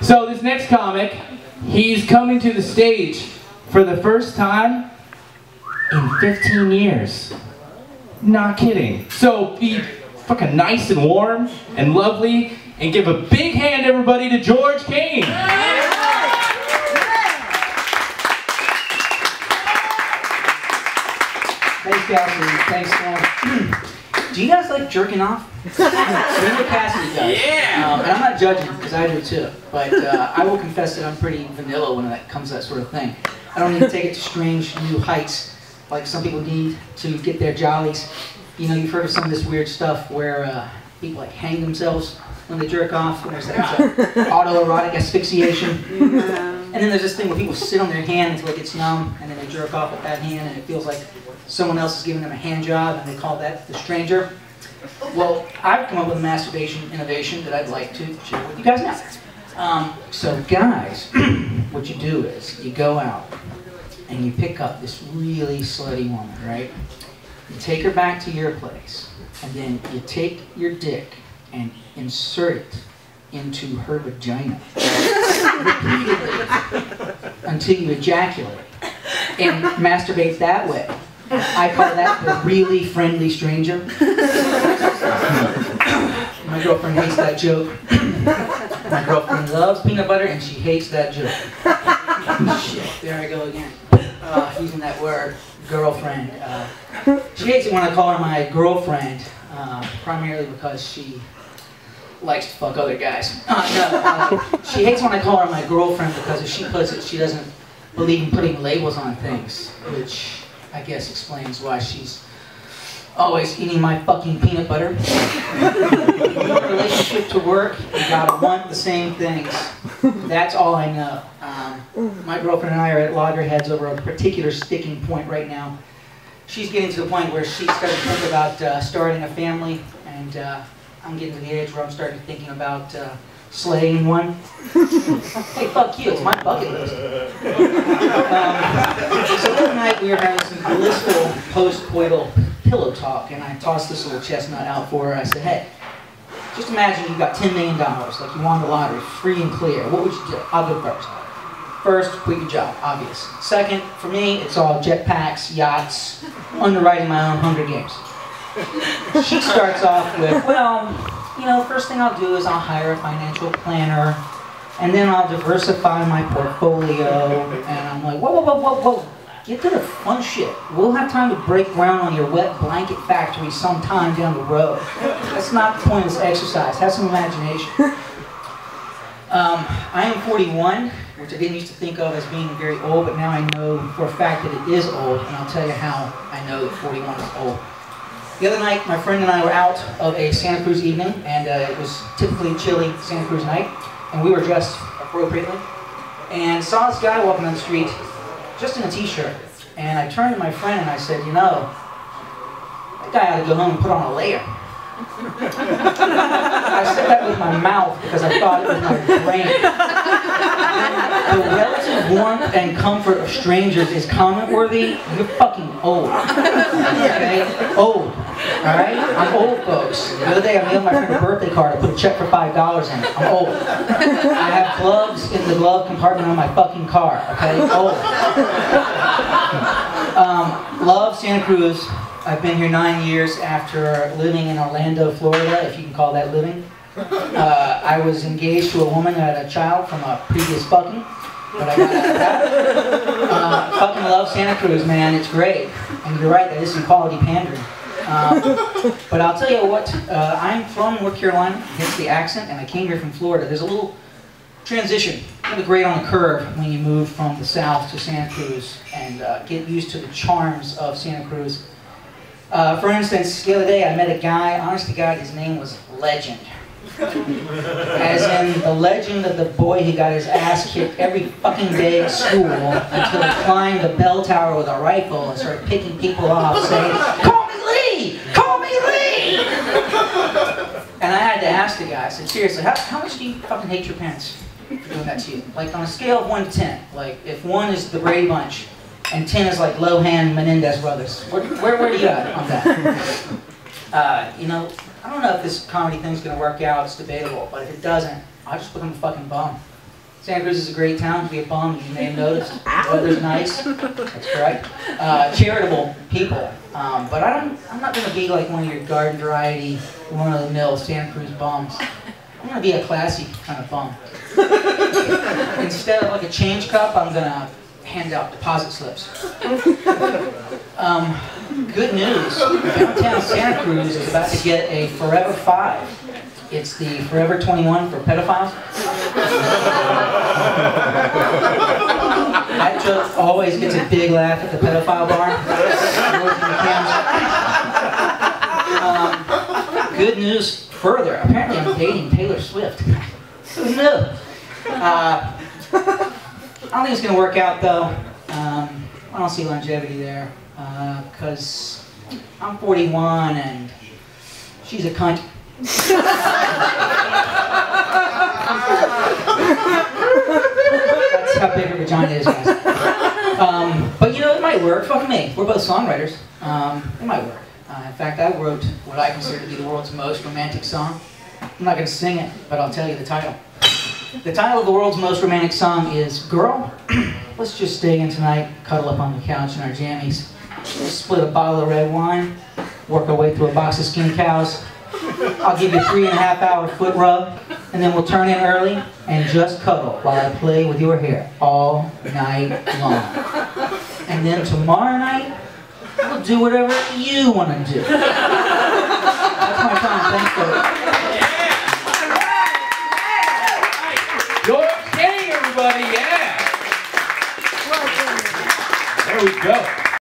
So this next comic, he's coming to the stage for the first time in 15 years. Not kidding. So be fucking nice and warm and lovely and give a big hand everybody to George Kane. Thanks, Cassidy. Thanks, man. do you guys like jerking off? Me and Cassidy does. Yeah. Um, and I'm not judging, because I do too. But uh, I will confess that I'm pretty vanilla when it comes to that sort of thing. I don't need to take it to strange new heights like some people need to get their jollies. You know, you've heard of some of this weird stuff where uh, people like hang themselves when they jerk off, and there's that autoerotic asphyxiation. And then there's this thing where people sit on their hand until it gets numb, and then they jerk off with that hand, and it feels like someone else is giving them a hand job, and they call that the stranger. Well, I've come up with a masturbation innovation that I'd like to share with you guys now. Um, so guys, what you do is you go out and you pick up this really slutty woman, right? You take her back to your place, and then you take your dick and insert it into her vagina repeatedly until you ejaculate and masturbate that way. I call that the really friendly stranger. My girlfriend hates that joke. My girlfriend loves peanut butter and she hates that joke. Shit, there I go again. Uh, using that word, girlfriend. Uh, she hates it when I call her my girlfriend, uh, primarily because she likes to fuck other guys. Uh, no, uh, she hates when I call her my girlfriend because if she puts it, she doesn't believe in putting labels on things, which I guess explains why she's always eating my fucking peanut butter. Relationship to work, you gotta want the same things. That's all I know. Um, my girlfriend and I are at loggerheads over a particular sticking point right now. She's getting to the point where she's starting to think about uh, starting a family, and uh, I'm getting to the age where I'm starting to thinking about uh, slaying one. hey, fuck you, it's my bucket list. Um, so one night we were having some blissful post-coital pillow talk, and I tossed this little chestnut out for her. I said, hey, just imagine you got $10 million, like you won the lottery, free and clear. What would you do? I'll go first. First, quit your job, obvious. Second, for me, it's all jetpacks, yachts, underwriting my own Hunger Games. She starts off with, well, you know, first thing I'll do is I'll hire a financial planner, and then I'll diversify my portfolio, and I'm like, whoa, whoa, whoa, whoa, whoa. Get to the fun shit. We'll have time to break ground on your wet blanket factory sometime down the road. That's not the point of this exercise. Have some imagination. Um, I am 41, which I didn't used to think of as being very old, but now I know for a fact that it is old, and I'll tell you how I know that 41 is old. The other night, my friend and I were out of a Santa Cruz evening, and uh, it was typically chilly Santa Cruz night, and we were dressed appropriately, and saw this guy walking down the street just in a t-shirt. And I turned to my friend and I said, you know, that guy ought to go home and put on a layer. I said that with my mouth because I thought it was my brain. the relative warmth and comfort of strangers is comment worthy. You're fucking old. Okay? Old. Alright? I'm old, folks. The other day I mailed my friend a birthday card. I put a check for $5 in it. I'm old. I have gloves in the glove compartment on my fucking car. Okay? Old. Um, love Santa Cruz. I've been here nine years after living in Orlando, Florida, if you can call that living. Uh, I was engaged to a woman that had a child from a previous fucking, but I got out of that. Uh, fucking love Santa Cruz, man. It's great. And you're right, that is some quality pandering. Um, but I'll tell you what, uh, I'm from North Carolina, hence the accent, and I came here from Florida. There's a little transition, of great on the curve when you move from the south to Santa Cruz and uh, get used to the charms of Santa Cruz. Uh, for instance, the other day I met a guy, honest to God, his name was Legend. As in the legend of the boy who got his ass kicked every fucking day at school until he climbed a bell tower with a rifle and started picking people off saying, Call me Lee! Call me Lee! And I had to ask the guy, I said, seriously, how, how much do you fucking hate your parents for doing that to you? Like on a scale of 1 to 10, like if 1 is the Brady Bunch, and 10 is like Lohan Menendez brothers. Where, where, where do you at on that? Uh, you know, I don't know if this comedy thing's going to work out. It's debatable. But if it doesn't, I'll just become a fucking bum. Santa Cruz is a great town to be a bum, you may have noticed. The weather's nice. That's correct. Uh, charitable people. Um, but I don't, I'm not going to be like one of your garden variety, one of the mill Santa Cruz bums. I'm going to be a classy kind of bum. Instead of like a change cup, I'm going to hand out deposit slips. Um, good news. Downtown Santa Cruz is about to get a Forever 5. It's the Forever 21 for pedophiles. that joke always gets a big laugh at the pedophile bar. Um, good news further. Apparently I'm dating Taylor Swift. Who knew? Uh, I don't think it's going to work out though. Um, I don't see longevity there because uh, I'm 41 and she's a cunt. That's how big her vagina is, guys. Um, but you know, it might work. Fuck me. We're both songwriters. Um, it might work. Uh, in fact, I wrote what I consider to be the world's most romantic song. I'm not going to sing it, but I'll tell you the title. The title of the world's most romantic song is Girl, let's just stay in tonight, cuddle up on the couch in our jammies, split a bottle of red wine, work our way through a box of skin cows, I'll give you three and a half hour foot rub, and then we'll turn in early and just cuddle while I play with your hair all night long. And then tomorrow night, we'll do whatever you want to do. That's my time. Thanks, folks. King,